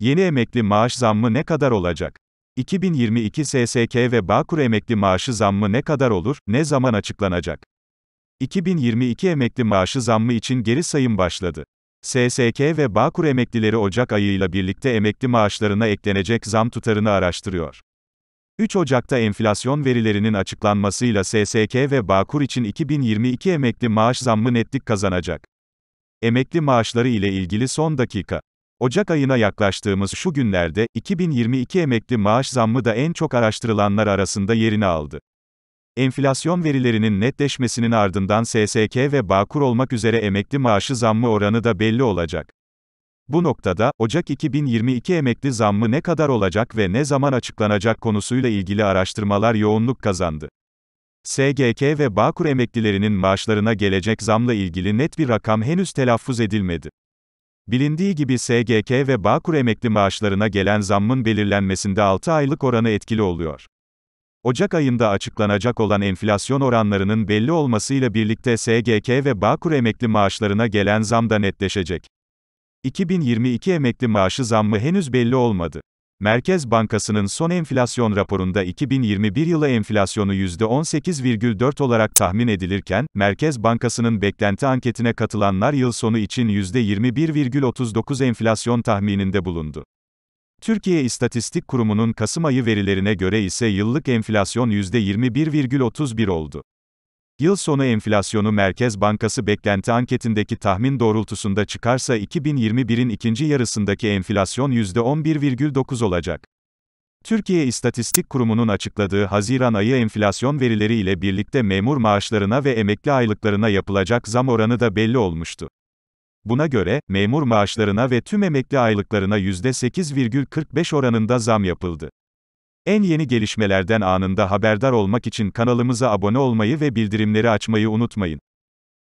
Yeni emekli maaş zammı ne kadar olacak? 2022 SSK ve Bağkur emekli maaşı zammı ne kadar olur, ne zaman açıklanacak? 2022 emekli maaşı zammı için geri sayım başladı. SSK ve Bağkur emeklileri Ocak ayıyla birlikte emekli maaşlarına eklenecek zam tutarını araştırıyor. 3 Ocak'ta enflasyon verilerinin açıklanmasıyla SSK ve Bağkur için 2022 emekli maaş zammı netlik kazanacak. Emekli maaşları ile ilgili son dakika. Ocak ayına yaklaştığımız şu günlerde, 2022 emekli maaş zammı da en çok araştırılanlar arasında yerini aldı. Enflasyon verilerinin netleşmesinin ardından SSK ve Bağkur olmak üzere emekli maaşı zammı oranı da belli olacak. Bu noktada, Ocak 2022 emekli zammı ne kadar olacak ve ne zaman açıklanacak konusuyla ilgili araştırmalar yoğunluk kazandı. SGK ve Bağkur emeklilerinin maaşlarına gelecek zamla ilgili net bir rakam henüz telaffuz edilmedi. Bilindiği gibi SGK ve Bağkur emekli maaşlarına gelen zammın belirlenmesinde 6 aylık oranı etkili oluyor. Ocak ayında açıklanacak olan enflasyon oranlarının belli olmasıyla birlikte SGK ve Bağkur emekli maaşlarına gelen zam da netleşecek. 2022 emekli maaşı zammı henüz belli olmadı. Merkez Bankası'nın son enflasyon raporunda 2021 yılı enflasyonu %18,4 olarak tahmin edilirken, Merkez Bankası'nın beklenti anketine katılanlar yıl sonu için %21,39 enflasyon tahmininde bulundu. Türkiye İstatistik Kurumu'nun Kasım ayı verilerine göre ise yıllık enflasyon %21,31 oldu. Yıl sonu enflasyonu Merkez Bankası beklenti anketindeki tahmin doğrultusunda çıkarsa 2021'in ikinci yarısındaki enflasyon %11,9 olacak. Türkiye İstatistik Kurumu'nun açıkladığı Haziran ayı enflasyon verileri ile birlikte memur maaşlarına ve emekli aylıklarına yapılacak zam oranı da belli olmuştu. Buna göre, memur maaşlarına ve tüm emekli aylıklarına %8,45 oranında zam yapıldı. En yeni gelişmelerden anında haberdar olmak için kanalımıza abone olmayı ve bildirimleri açmayı unutmayın.